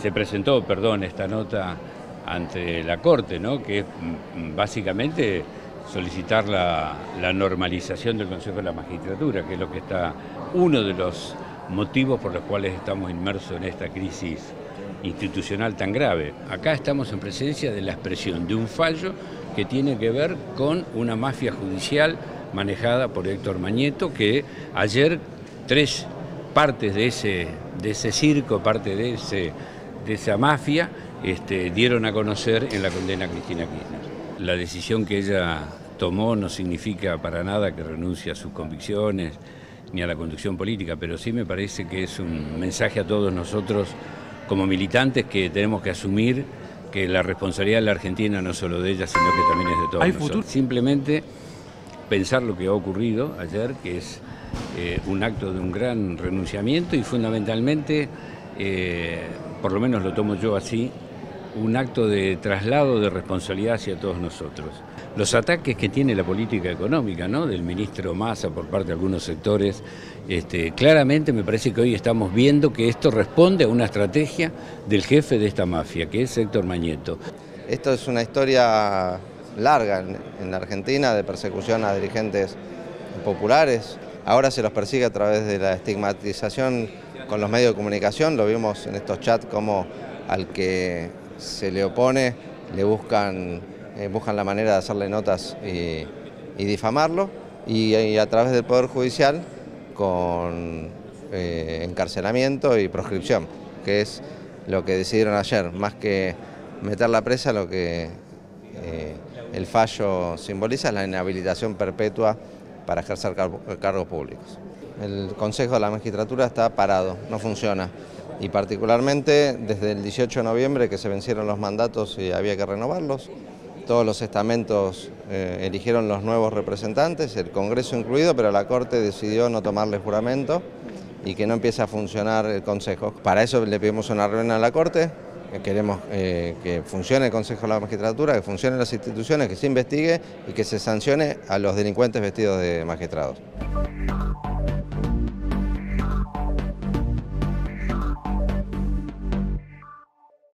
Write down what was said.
Se presentó, perdón, esta nota ante la Corte, ¿no? que es mm, básicamente solicitar la, normalización del Consejo de la Magistratura, que es lo que está uno de los motivos por los cuales estamos inmersos en esta crisis institucional tan grave. Acá estamos en presencia de la expresión de un fallo que tiene que ver con una mafia judicial manejada por Héctor Mañeto, que ayer tres partes de ese, de ese circo, parte de, ese, de esa mafia, este, dieron a conocer en la condena a Cristina Kirchner. La decisión que ella tomó no significa para nada que renuncie a sus convicciones ni a la conducción política, pero sí me parece que es un mensaje a todos nosotros como militantes que tenemos que asumir que la responsabilidad de la Argentina no es solo de ella, sino que también es de todos nosotros. Simplemente pensar lo que ha ocurrido ayer, que es eh, un acto de un gran renunciamiento y fundamentalmente, eh, por lo menos lo tomo yo así, un acto de traslado de responsabilidad hacia todos nosotros. Los ataques que tiene la política económica, ¿no? del ministro Massa por parte de algunos sectores, este, claramente me parece que hoy estamos viendo que esto responde a una estrategia del jefe de esta mafia, que es Héctor Mañeto. Esto es una historia larga en la Argentina de persecución a dirigentes populares. Ahora se los persigue a través de la estigmatización con los medios de comunicación. Lo vimos en estos chats como al que se le opone, le buscan, eh, buscan la manera de hacerle notas y, difamarlo, y, a través del Poder Judicial con eh, encarcelamiento y proscripción, que es lo que decidieron ayer, más que meter la presa, lo que eh, el fallo simboliza es la inhabilitación perpetua para ejercer cargos públicos. El Consejo de la Magistratura está parado, no funciona y particularmente desde el 18 de noviembre que se vencieron los mandatos y había que renovarlos. Todos los estamentos eh, eligieron los nuevos representantes, el Congreso incluido, pero la Corte decidió no tomarle juramento y que no empiece a funcionar el Consejo. Para eso le pedimos una reunión a la Corte, queremos eh, que funcione el Consejo de la Magistratura, que funcionen las instituciones, que se investigue y que se sancione a los delincuentes vestidos de magistrados.